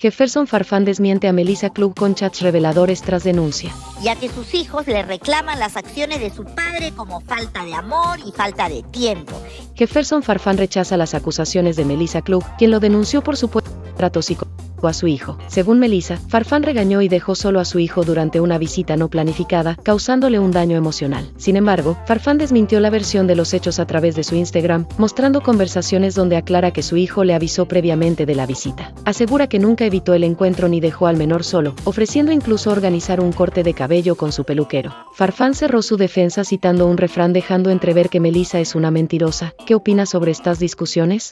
Jefferson Farfán desmiente a Melissa Club con chats reveladores tras denuncia. Ya que sus hijos le reclaman las acciones de su padre como falta de amor y falta de tiempo. Jefferson Farfán rechaza las acusaciones de Melissa Club, quien lo denunció por supuesto trato psicológico a su hijo. Según Melissa, Farfán regañó y dejó solo a su hijo durante una visita no planificada, causándole un daño emocional. Sin embargo, Farfán desmintió la versión de los hechos a través de su Instagram, mostrando conversaciones donde aclara que su hijo le avisó previamente de la visita. Asegura que nunca evitó el encuentro ni dejó al menor solo, ofreciendo incluso organizar un corte de cabello con su peluquero. Farfán cerró su defensa citando un refrán dejando entrever que Melissa es una mentirosa. ¿Qué opina sobre estas discusiones?